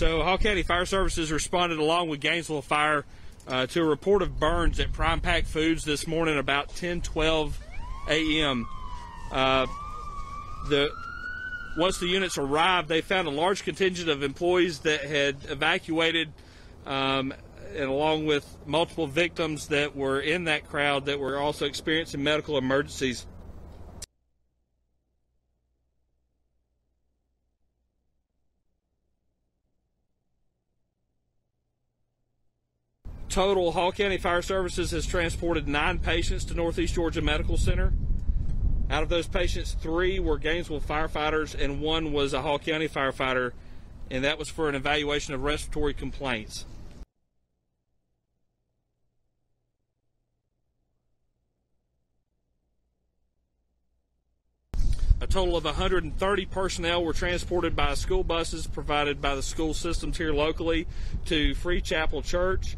So Hall County Fire Services responded along with Gainesville Fire uh, to a report of burns at Prime Pak Foods this morning about 10:12 a.m. Uh, the once the units arrived, they found a large contingent of employees that had evacuated, um, and along with multiple victims that were in that crowd that were also experiencing medical emergencies. Total, Hall County Fire Services has transported nine patients to Northeast Georgia Medical Center. Out of those patients, three were Gainesville firefighters and one was a Hall County firefighter, and that was for an evaluation of respiratory complaints. A total of 130 personnel were transported by school buses provided by the school systems here locally to Free Chapel Church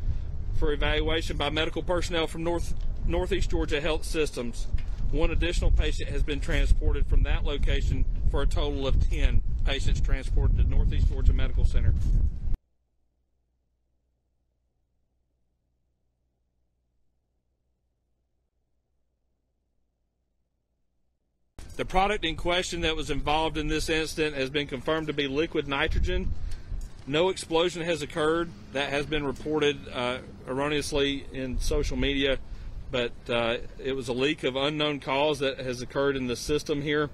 for evaluation by medical personnel from North Northeast Georgia Health Systems. One additional patient has been transported from that location for a total of 10 patients transported to Northeast Georgia Medical Center. The product in question that was involved in this incident has been confirmed to be liquid nitrogen. No explosion has occurred. That has been reported uh, erroneously in social media, but uh, it was a leak of unknown cause that has occurred in the system here.